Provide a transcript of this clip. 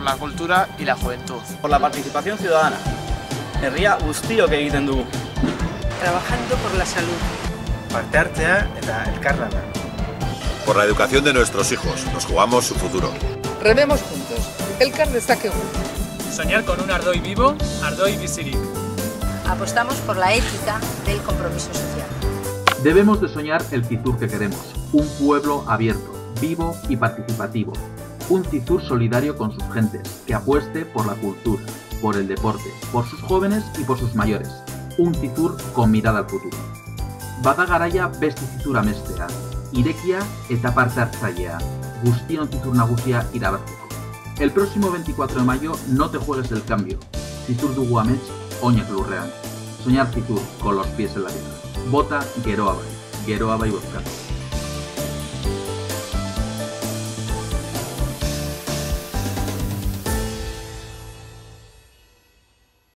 por la cultura y la juventud. Por la participación ciudadana. Herria guztiok egiten dugu. Trabajando por la salud. Parte hartzea eta elkarlana. Por la educación de nuestros hijos, nos jugamos su futuro. Rememos juntos. Elkar dezakegu. Soñar con un Ardoy vivo, Ardoy bizirik. Apostamos por la ética del compromiso social. Debemos de soñar el Cizur que queremos, un pueblo abierto, vivo y participativo, un Cizur solidario con sus gentes, que apueste por la cultura, por el deporte, por sus jóvenes y por sus mayores, un Cizur con mirada al futuro. Bada garaia beste Cizur amestea, irekia eta parte hartzailea, guztion nagusia. El próximo 24 de mayo no te juegues el cambio. Cizur dugu amets, oinak lurrean. Soñar Cizur con los pies en la tierra. Vota Geroa Bai. Geroa Bai.